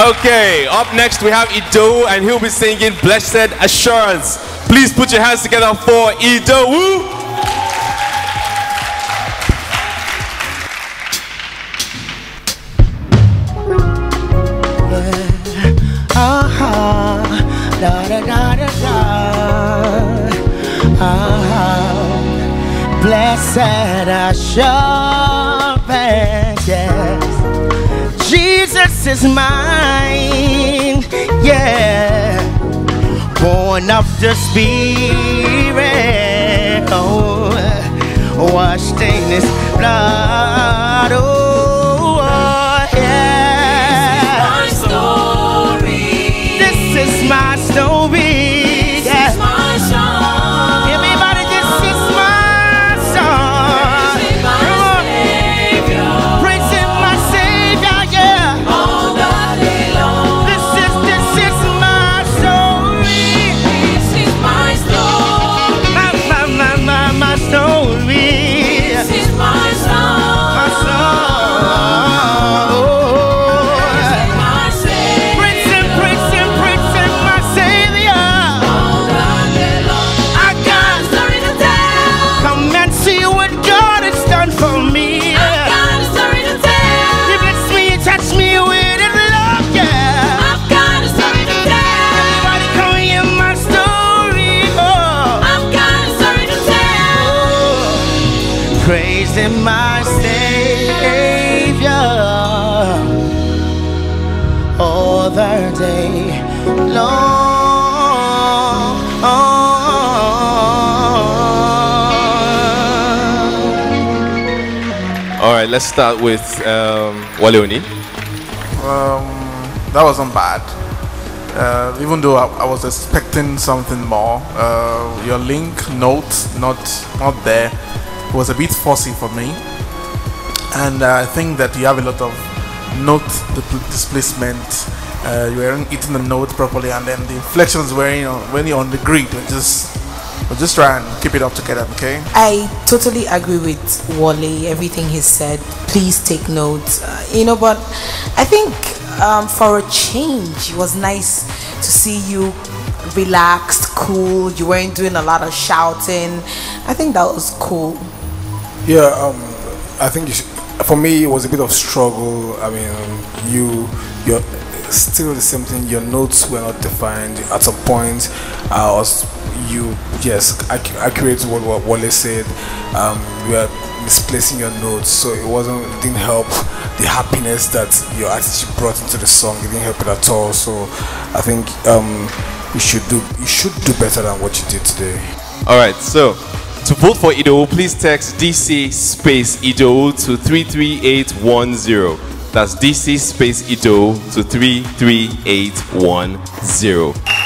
Okay, up next we have Idowu and he'll be singing Blessed Assurance. Please put your hands together for Idowu. Woo! Da, da, da, da, da. Blessed assurance, yes. Jesus is mine, yeah. Born of the Spirit, oh, washed in His blood, Praising my Savior all the day long. All right, let's start with um, Wale Oni. Um, that wasn't bad. Uh, even though I, I was expecting something more, uh, your link note not not there It was a bit fussy for me, and uh, I think that you have a lot of note displacement. Uh, you weren't eating the note properly, and then the inflections were you know, when you're on the grid. we just we just try and keep it up together, okay? I totally agree with Wale, everything he said. Please take notes. Uh, you know, but I think um, for a change, it was nice to see you relaxed, cool. You weren't doing a lot of shouting. I think that was cool. Yeah, um, I think should, for me it was a bit of struggle. I mean, you you're still the same thing. Your notes were not defined at some point. I was you yes ac- accurate what, what Wale said. Um, you were misplacing your notes, so it wasn't it didn't help the happiness that your attitude brought into the song. It didn't help it at all. So I think um, you should do you should do better than what you did today. All right, so to vote for Idowu, please text DC space Idowu to 33810. That's DC space Ido to 33810.